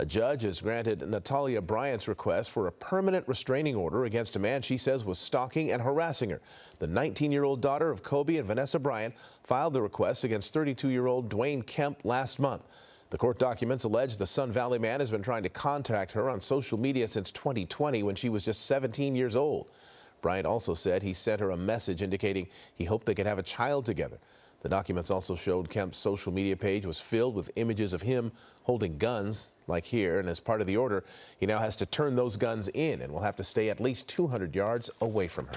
A judge has granted Natalia Bryant's request for a permanent restraining order against a man she says was stalking and harassing her. The 19-year-old daughter of Kobe and Vanessa Bryant filed the request against 32-year-old Dwayne Kemp last month. The court documents allege the Sun Valley man has been trying to contact her on social media since 2020 when she was just 17 years old. Bryant also said he sent her a message indicating he hoped they could have a child together. The documents also showed Kemp's social media page was filled with images of him holding guns, like here, and as part of the order, he now has to turn those guns in and will have to stay at least 200 yards away from her.